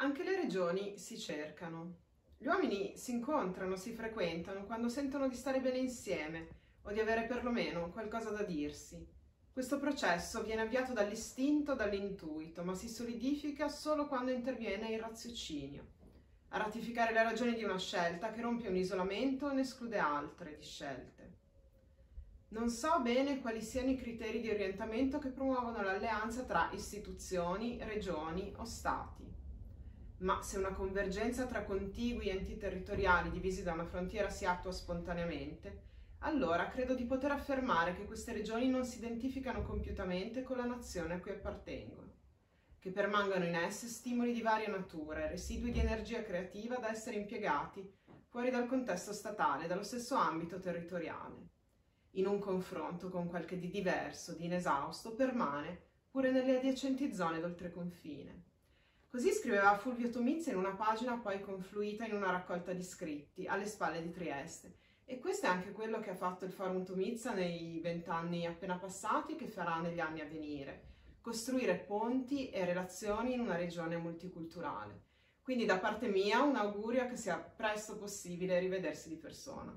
Anche le regioni si cercano. Gli uomini si incontrano, si frequentano quando sentono di stare bene insieme o di avere perlomeno qualcosa da dirsi. Questo processo viene avviato dall'istinto, dall'intuito, ma si solidifica solo quando interviene il raziocinio, a ratificare le ragioni di una scelta che rompe un isolamento e ne esclude altre di scelte. Non so bene quali siano i criteri di orientamento che promuovono l'alleanza tra istituzioni, regioni o stati ma se una convergenza tra contigui enti territoriali divisi da una frontiera si attua spontaneamente, allora credo di poter affermare che queste regioni non si identificano compiutamente con la nazione a cui appartengono, che permangono in esse stimoli di varia natura e residui di energia creativa da essere impiegati fuori dal contesto statale, dallo stesso ambito territoriale. In un confronto con qualche di diverso, di inesausto, permane pure nelle adiacenti zone d'oltreconfine. Così scriveva Fulvio Tomizia in una pagina poi confluita in una raccolta di scritti alle spalle di Trieste. E questo è anche quello che ha fatto il Forum Tomizia nei vent'anni appena passati e che farà negli anni a venire. Costruire ponti e relazioni in una regione multiculturale. Quindi da parte mia un augurio che sia presto possibile rivedersi di persona.